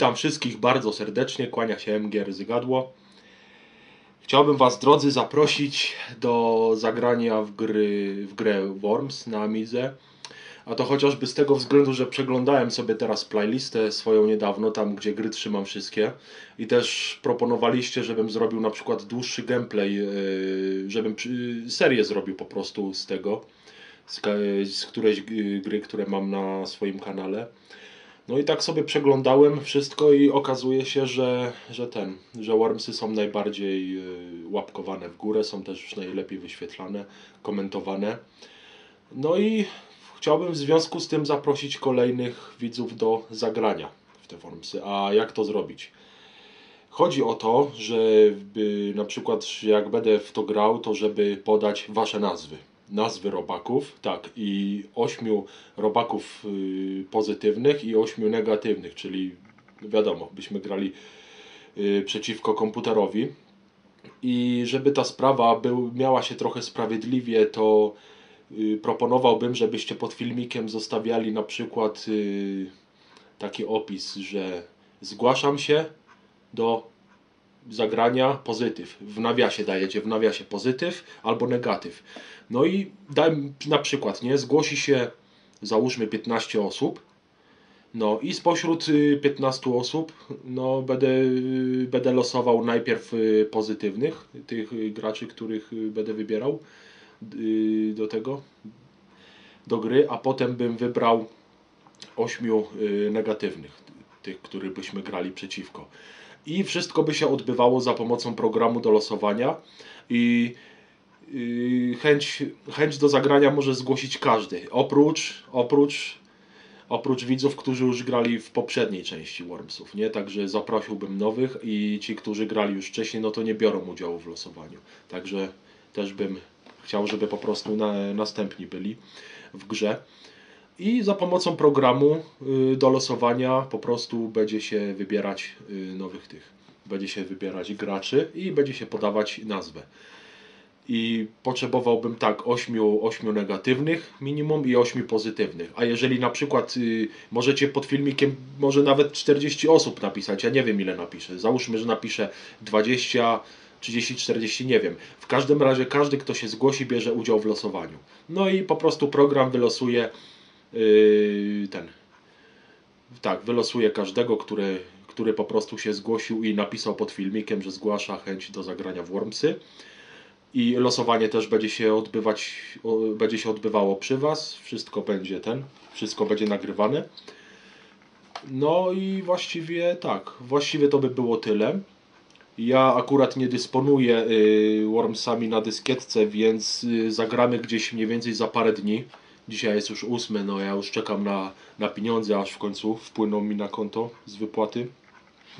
Witam wszystkich bardzo serdecznie, kłania się MGR Zygadło. Chciałbym Was, drodzy, zaprosić do zagrania w, gry, w grę Worms na Amidze. A to chociażby z tego względu, że przeglądałem sobie teraz playlistę swoją niedawno, tam gdzie gry trzymam wszystkie. I też proponowaliście, żebym zrobił na przykład dłuższy gameplay, yy, żebym serię zrobił po prostu z tego, z, z którejś gry, które mam na swoim kanale. No i tak sobie przeglądałem wszystko i okazuje się, że, że ten, że Wormsy są najbardziej y, łapkowane w górę, są też najlepiej wyświetlane, komentowane. No i chciałbym w związku z tym zaprosić kolejnych widzów do zagrania w te Wormsy. A jak to zrobić? Chodzi o to, że na przykład jak będę w to grał, to żeby podać wasze nazwy nazwy robaków, tak, i ośmiu robaków y, pozytywnych i ośmiu negatywnych, czyli wiadomo, byśmy grali y, przeciwko komputerowi. I żeby ta sprawa był, miała się trochę sprawiedliwie, to y, proponowałbym, żebyście pod filmikiem zostawiali na przykład taki opis, że zgłaszam się do zagrania pozytyw. W nawiasie dajecie w nawiasie pozytyw albo negatyw. No i daj na przykład, nie? Zgłosi się załóżmy 15 osób. No i spośród 15 y, osób no, będę, y, będę losował najpierw y, pozytywnych, tych graczy, których będę wybierał do tego, do gry, a potem bym wybrał 8 negatywnych, tych, których byśmy grali przeciwko. I wszystko by się odbywało za pomocą programu do losowania i Yy, chęć, chęć do zagrania może zgłosić każdy, oprócz, oprócz, oprócz widzów, którzy już grali w poprzedniej części Wormsów, nie? Także zaprosiłbym nowych i ci, którzy grali już wcześniej, no to nie biorą udziału w losowaniu. Także też bym chciał, żeby po prostu na, następni byli w grze. I za pomocą programu yy, do losowania po prostu będzie się wybierać yy, nowych tych, będzie się wybierać graczy i będzie się podawać nazwę i potrzebowałbym tak 8, 8 negatywnych minimum i 8 pozytywnych. A jeżeli na przykład y, możecie pod filmikiem może nawet 40 osób napisać, ja nie wiem ile napiszę. Załóżmy, że napiszę 20, 30, 40, nie wiem. W każdym razie każdy, kto się zgłosi, bierze udział w losowaniu. No i po prostu program wylosuje ten. Tak, wylosuje każdego, który, który po prostu się zgłosił i napisał pod filmikiem, że zgłasza chęć do zagrania w Wormsy i losowanie też będzie się odbywać, będzie się odbywało przy Was. Wszystko będzie ten, wszystko będzie nagrywane. No i właściwie tak, właściwie to by było tyle. Ja akurat nie dysponuję y, Wormsami na dyskietce, więc y, zagramy gdzieś mniej więcej za parę dni. Dzisiaj jest już ósmy, no ja już czekam na, na pieniądze, aż w końcu wpłyną mi na konto z wypłaty.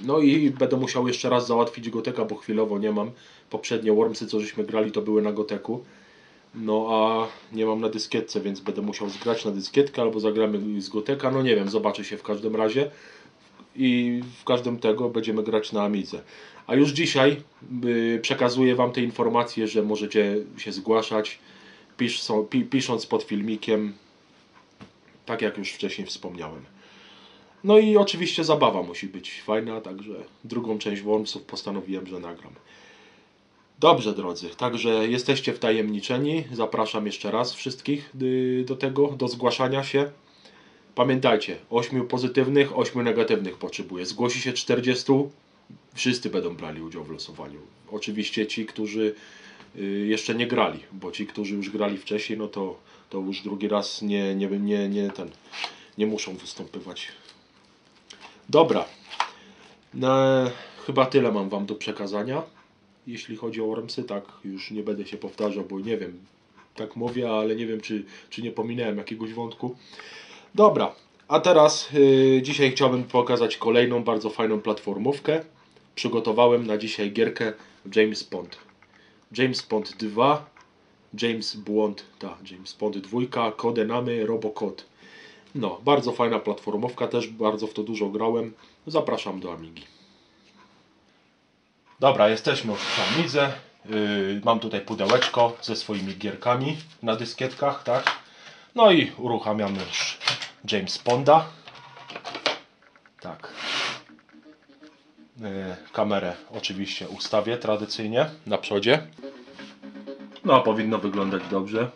No i będę musiał jeszcze raz załatwić Goteka, bo chwilowo nie mam. Poprzednie Wormsy, co żeśmy grali, to były na Goteku. No a nie mam na dyskietce, więc będę musiał zgrać na dyskietkę albo zagramy z Goteka. No nie wiem, zobaczy się w każdym razie. I w każdym tego będziemy grać na Amidze. A już dzisiaj yy, przekazuję Wam te informacje, że możecie się zgłaszać, pi, pisząc pod filmikiem, tak jak już wcześniej wspomniałem. No i oczywiście zabawa musi być fajna, także drugą część Wormsów postanowiłem, że nagram. Dobrze drodzy, także jesteście wtajemniczeni. Zapraszam jeszcze raz wszystkich y, do tego, do zgłaszania się. Pamiętajcie, 8 pozytywnych, 8 negatywnych potrzebuję. Zgłosi się 40, wszyscy będą brali udział w losowaniu. Oczywiście ci, którzy jeszcze nie grali, bo ci, którzy już grali wcześniej, no to, to już drugi raz nie, nie, nie, nie, ten, nie muszą występować Dobra. No, chyba tyle mam Wam do przekazania. Jeśli chodzi o Wormsy, tak, już nie będę się powtarzał, bo nie wiem, tak mówię, ale nie wiem, czy, czy nie pominąłem jakiegoś wątku. Dobra, a teraz yy, dzisiaj chciałbym pokazać kolejną bardzo fajną platformówkę. Przygotowałem na dzisiaj gierkę James Bond. James Bond 2, James Bond, tak, James Bond 2, Codenamy Robocode. No, bardzo fajna platformówka, też bardzo w to dużo grałem. Zapraszam do Amigi. Dobra, jesteśmy w Amidze. Yy, mam tutaj pudełeczko ze swoimi gierkami na dyskietkach, tak? No i uruchamiamy już James Ponda. Tak. E, Kamerę oczywiście ustawię tradycyjnie na przodzie. No powinno wyglądać dobrze.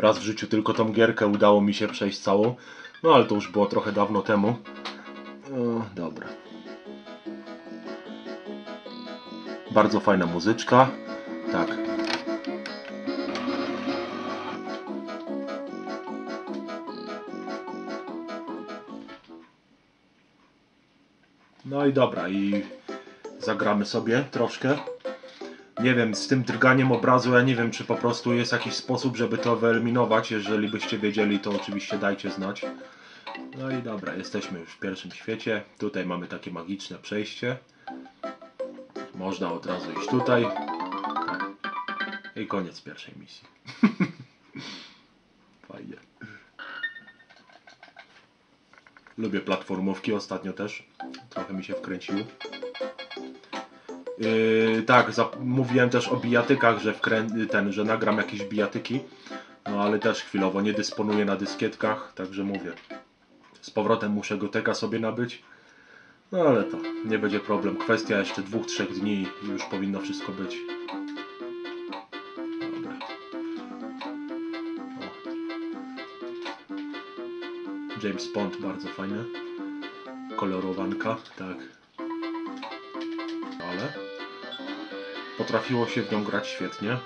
Raz w życiu tylko tą gierkę udało mi się przejść całą. No ale to już było trochę dawno temu. O, dobra. Bardzo fajna muzyczka. Tak. No i dobra, i zagramy sobie troszkę. Nie wiem, z tym drganiem obrazu, ja nie wiem, czy po prostu jest jakiś sposób, żeby to wyeliminować. Jeżeli byście wiedzieli, to oczywiście dajcie znać. No i dobra, jesteśmy już w pierwszym świecie. Tutaj mamy takie magiczne przejście. Można od razu iść tutaj. I koniec pierwszej misji. Fajnie. Lubię platformówki ostatnio też. Trochę mi się wkręciło. Yy, tak, mówiłem też o bijatykach, że, wkrę- ten, że nagram jakieś bijatyki. No ale też chwilowo nie dysponuję na dyskietkach, także mówię. Z powrotem muszę goteka sobie nabyć. No ale to nie będzie problem. Kwestia jeszcze dwóch, trzech dni i już powinno wszystko być. Dobra. James Bond, bardzo fajne. Kolorowanka, tak. Ale potrafiło się w nią grać świetnie.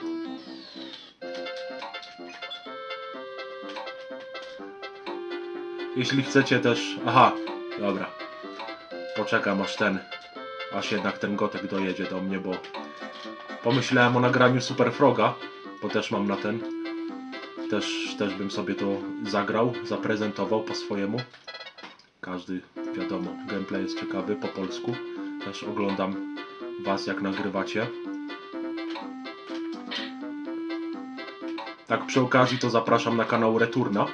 Jeśli chcecie też... Aha, dobra. Poczekam aż ten... Aż jednak ten gotek dojedzie do mnie, bo... Pomyślałem o nagraniu Super Froga, bo też mam na ten. Też, też bym sobie to zagrał, zaprezentował po swojemu. Każdy, wiadomo, gameplay jest ciekawy po polsku. Też oglądam Was jak nagrywacie. Tak przy okazji to zapraszam na kanał Returna.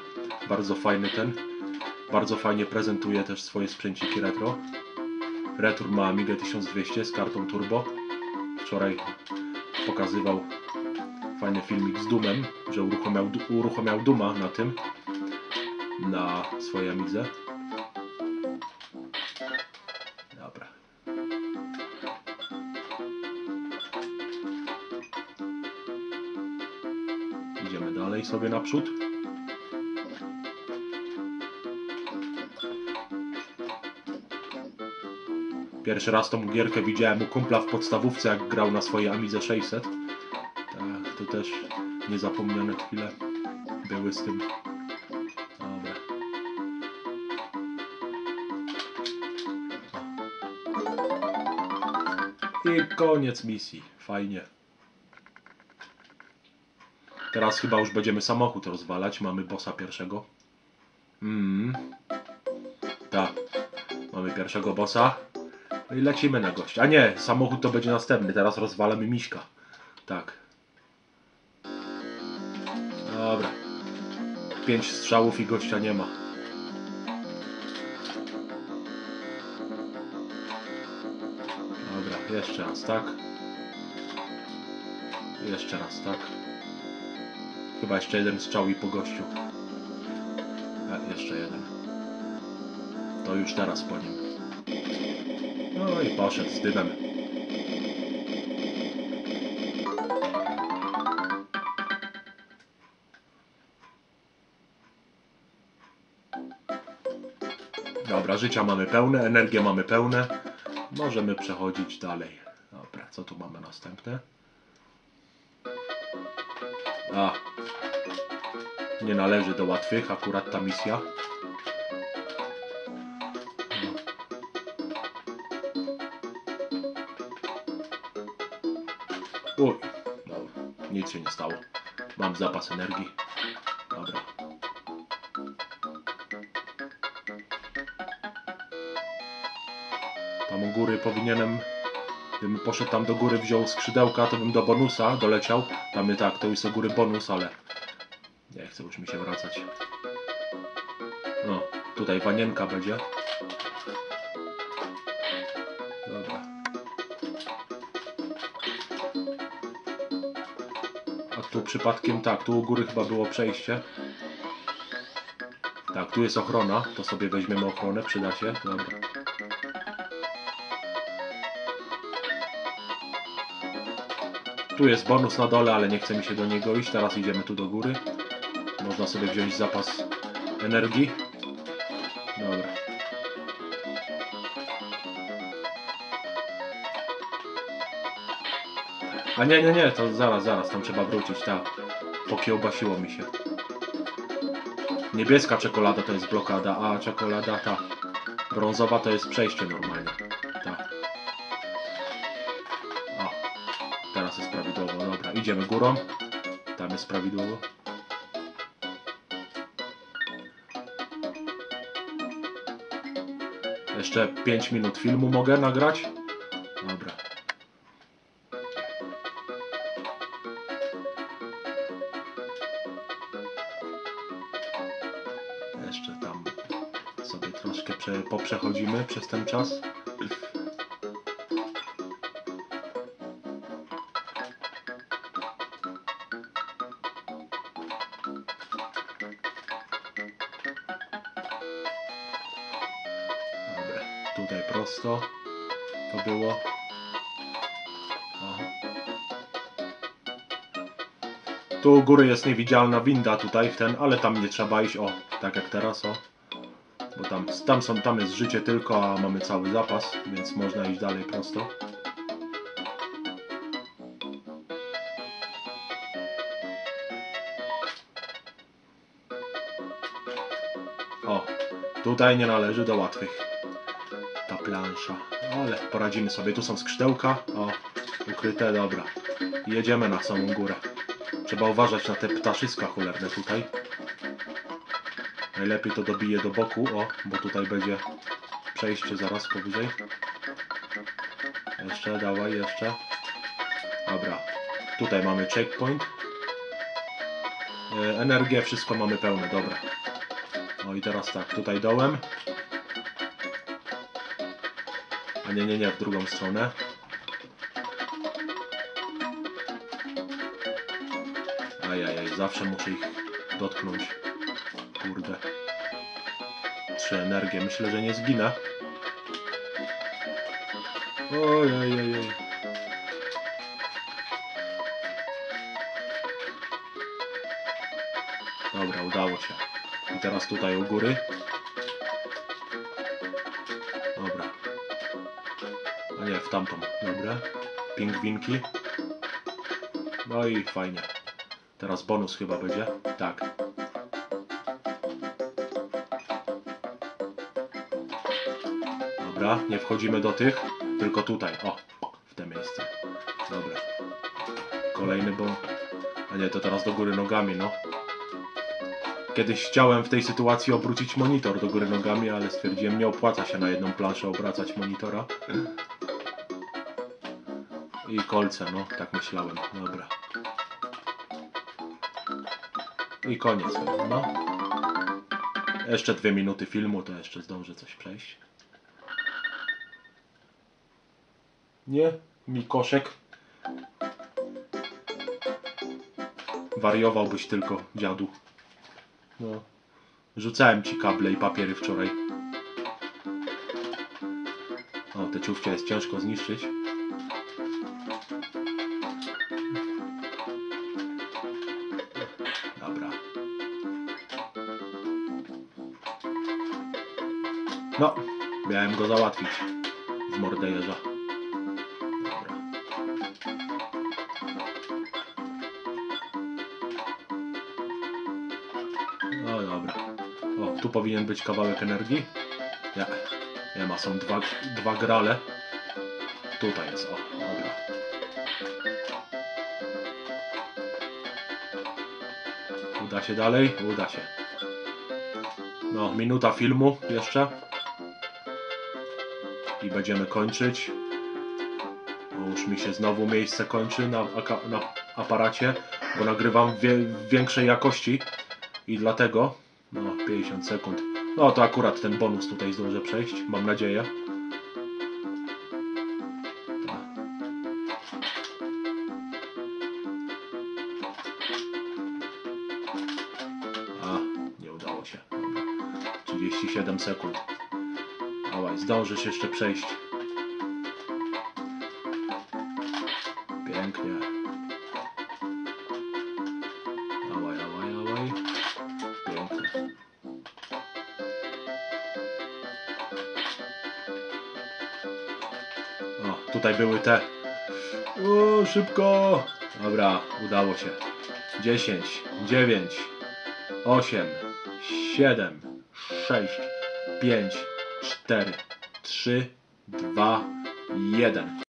Bardzo fajny ten. Bardzo fajnie prezentuje też swoje sprzęciki retro. Return ma Amiga 1200 z kartą turbo. Wczoraj pokazywał fajny filmik z Dumem, że uruchamiał, uruchamiał Duma na tym. Na swojej Amidze. Sobie naprzód. Pierwszy raz tą gierkę widziałem u kumpla w podstawówce, jak grał na swojej Amidze 600. Tak, to też niezapomniane chwile były z tym. Dobra. I koniec misji. Fajnie. Teraz chyba już będziemy samochód rozwalać. Mamy bossa pierwszego. Mm. Tak. Mamy pierwszego bossa. No i lecimy na gościa. A nie, samochód to będzie następny. Teraz rozwalamy miśka. Tak. Dobra. Pięć strzałów i gościa nie ma. Dobra, jeszcze raz, tak? Jeszcze raz, tak? Chyba jeszcze jeden strzał i po gościu. A, jeszcze jeden. To już teraz po nim. No i poszedł z dymem. Dobra, życia mamy pełne, energię mamy pełne. Możemy przechodzić dalej. Dobra, co tu mamy następne? A. Nie należy do łatwych akurat ta misja. Uj, dobra, nic się nie stało. Mam zapas energii. Dobra. Tam u góry powinienem, gdybym poszedł tam do góry, wziął skrzydełka, to bym do bonusa doleciał. Tam i tak, to jest u góry bonus, ale nie chce już mi się wracać. No, tutaj wanienka będzie. Dobra. A tu przypadkiem, tak, tu u góry chyba było przejście. Tak, tu jest ochrona, to sobie weźmiemy ochronę, przyda się. Dobra. Tu jest bonus na dole, ale nie chce mi się do niego iść. Teraz idziemy tu do góry. Można sobie wziąć zapas energii. Dobra. A nie, nie, nie, to zaraz, zaraz, tam trzeba wrócić, tak. Pokiełbasiło mi się. Niebieska czekolada to jest blokada, a czekolada ta brązowa to jest przejście normalnie. Tak. O, teraz jest prawidłowo, dobra, idziemy górą. Tam jest prawidłowo. Jeszcze 5 minut filmu mogę nagrać? Dobra. Jeszcze tam sobie troszkę prze, poprzechodzimy przez ten czas. Było. Tu u góry jest niewidzialna winda tutaj w ten, ale tam nie trzeba iść, o, tak jak teraz, o. Bo tam, tam, są, tam jest życie tylko, a mamy cały zapas, więc można iść dalej prosto. O, tutaj nie należy do łatwych. Plansza. Ale poradzimy sobie. Tu są skrzydełka. O, ukryte, dobra. Jedziemy na samą górę. Trzeba uważać na te ptaszyska cholerne tutaj. Najlepiej to dobiję do boku, o, bo tutaj będzie przejście zaraz powyżej. Jeszcze, dawaj, jeszcze. Dobra. Tutaj mamy checkpoint. E, Energię, wszystko mamy pełne, dobra. No i teraz tak, tutaj dołem. A nie, nie, nie, w drugą stronę. Ajajaj, zawsze muszę ich dotknąć. Kurde. Trzy energie, myślę, że nie zginę. Ojej, Dobra, udało się. I teraz tutaj u góry. Nie, w tamtą. Dobra. Pingwinki. No i fajnie. Teraz bonus chyba będzie. Tak. Dobra, nie wchodzimy do tych, tylko tutaj. O, w te miejsce. Dobra. Kolejny bon. A nie, to teraz do góry nogami, no. Kiedyś chciałem w tej sytuacji obrócić monitor do góry nogami, ale stwierdziłem, nie opłaca się na jedną planszę obracać monitora. I kolce, no, tak myślałem. Dobra. I koniec, no. Jeszcze dwie minuty filmu, to jeszcze zdążę coś przejść. Nie, Mikoszek. Wariowałbyś tylko, dziadu. No. Rzucałem ci kable i papiery wczoraj. O, te ciufcie jest ciężko zniszczyć. No, miałem go załatwić. W mordę. Dobra. No dobra. O, tu powinien być kawałek energii. Nie, nie ma, są dwa, dwa grale. Tutaj jest, o, dobra. Uda się dalej? Uda się. No, minuta filmu jeszcze. I będziemy kończyć. O, już mi się znowu miejsce kończy na, na aparacie, bo nagrywam w większej jakości i dlatego, no 50 sekund, no to akurat ten bonus tutaj zdążę przejść, mam nadzieję. Zdążysz jeszcze przejść. Pięknie. Dawaj, dawaj, dawaj. Pięknie. O, tutaj były te. O, szybko. Dobra, udało się. 10, 9, 8, 7, 6, 5, 4, 3, 2, 1.